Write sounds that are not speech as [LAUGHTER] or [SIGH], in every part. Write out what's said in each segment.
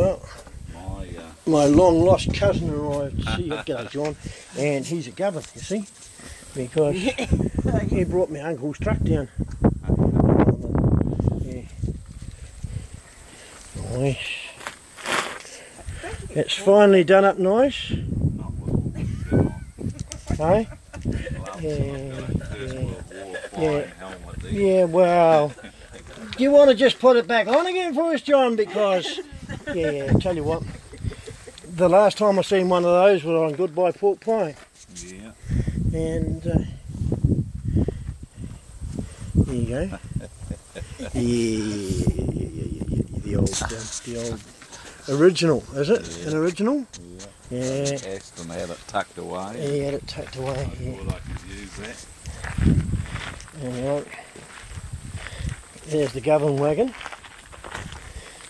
Well, My, uh, my long lost cousin arrived to see you, G'day John, and he's a governor, you see, because [LAUGHS] he brought my uncle's truck down. Yeah. Nice. It's finally done up nice, not with all the shit on. Gloves Yeah, on, I've got a First yeah. World War flying Yeah. Yeah, well, do you want to just put it back on again for us, John? Because, yeah, yeah, tell you what, the last time I seen one of those was on Goodbye Pork Pie, Yeah. and uh, there you go. [LAUGHS] Yeah, yeah, yeah, yeah, yeah, yeah, the old, uh, the old original, is it? Yeah. An original? Yeah. Yeah. Aston had it tucked away. He had it tucked away. I Yeah. thought I could use that. Alright. There's the Govan wagon.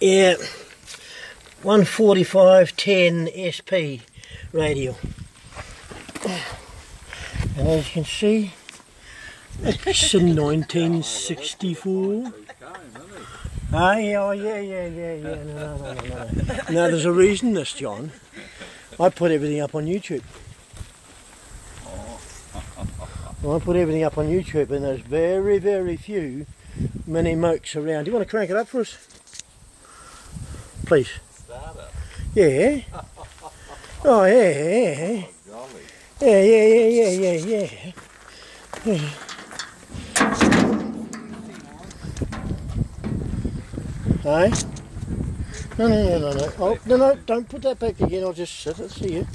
Yeah, 14510 SP radio. And as you can see, it's in 1964. Ah, yeah, oh, yeah, yeah, yeah, yeah. No, no, no, no, no. Now, there's a reason this, John. I put everything up on YouTube. I put everything up on YouTube, and there's very, very few mini mokes around. Do you want to crank it up for us? Please. Start it. Yeah. Oh, yeah, yeah. Oh, golly. Yeah, yeah, yeah, yeah, yeah, yeah. Hey? No, no, no, no, no. Oh, no, no, don't put that back again. I'll just sit and see you.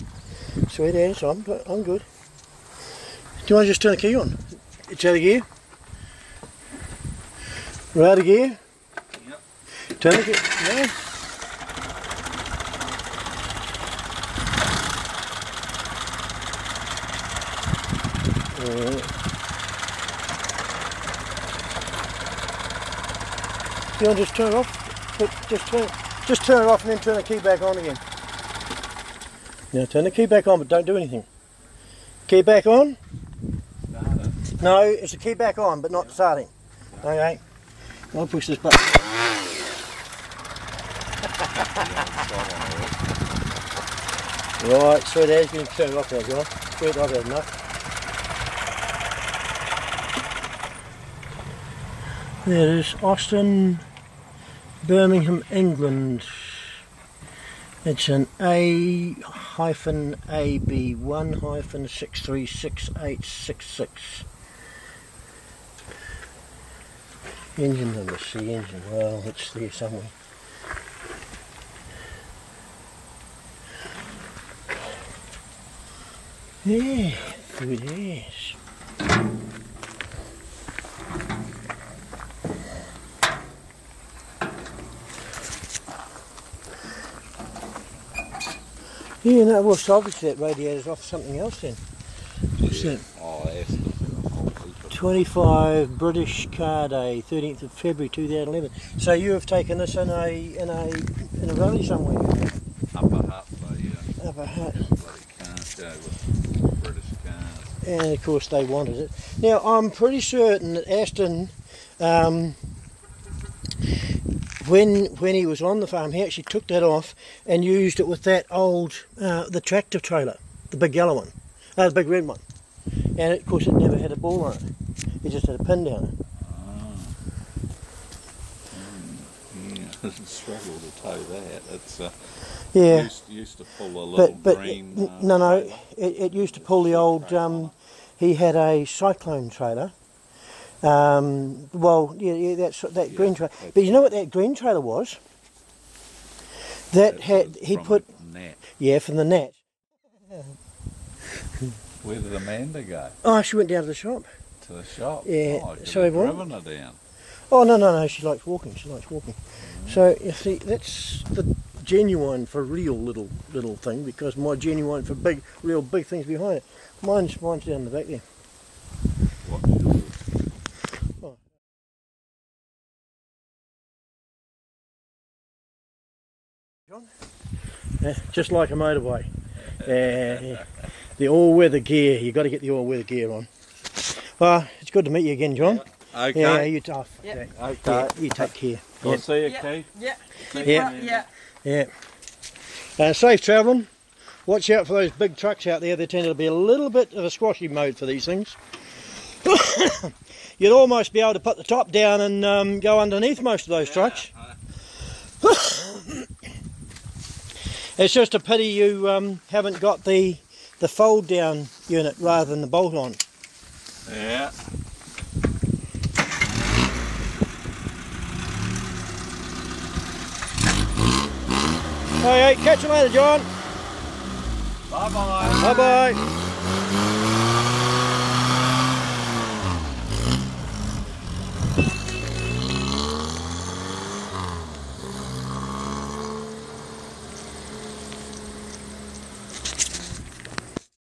Sweet ass, I'm, I'm good. Do you want to just turn the key on? It's out of gear? We're out of gear? Yep. Turn the key. No. Alright. Do you want to just turn it off? Just turn, just turn it off and then turn the key back on again. Now turn the key back on, but don't do anything. Key back on? No, it's the key back on, but not starting. Okay. I'll push this button. [LAUGHS] Right, so there's going to turn it off now, John. Sweet, I've had enough. There it is, Austin, Birmingham, England. It's an A hyphen AB one hyphen six three six eight six six. Engine number, see engine. Well, it's there somewhere. Yeah, good ass. Yeah, no, well, so obviously that radiator's off something else then. What's that? Oh, Aston's got a whole heap of 25 British Car Day, 13th of February 2011. So you have taken this in a in a in a rally somewhere. upper hut. They uh, Upper Hut. bloody can't with British cars. And of course they wanted it. Now I'm pretty certain that Aston, um, when when he was on the farm, he actually took that off and used it with that old uh, the tractor trailer, the big yellow one, uh, the big red one. And of course it never had a ball on it. It just had a pin down it. Yeah, [LAUGHS] struggle to tow that. It's uh, Yeah. used, used to pull a little But but green. n- uh, no no, it, it used to pull the old. Um, he had a cyclone trailer. Um, well, yeah, yeah, that's that Yeah, green trailer. But you know what that green trailer was? That That had he from put Nat. yeah from the net. Where did Amanda go? Oh, she went down to the shop. To the shop. Yeah, Oh, so driven her down. Oh no no no, she likes walking. She likes walking. So you see, that's the genuine for real little little thing because my genuine for big, real big things behind it. Mine's mine's down the back there. Yeah, just like a motorway. Yeah, yeah. The all-weather gear. You've got to get the all-weather gear on. Well, it's good to meet you again, John. Okay. Yeah, you tough. Yep. Yeah, Okay. yeah, you take care. I'll see you, Yeah. Keith. Yeah. Keep Yeah. yeah. Yeah. Uh, safe travelling. Watch out for those big trucks out there. They tend to be a little bit of a squashy mode for these things. [COUGHS] You'd almost be able to put the top down and um, go underneath most of those trucks. It's just a pity you um, haven't got the the fold down unit rather than the bolt on. Yeah. Hey, hey, catch you later, John. Bye bye. Bye bye.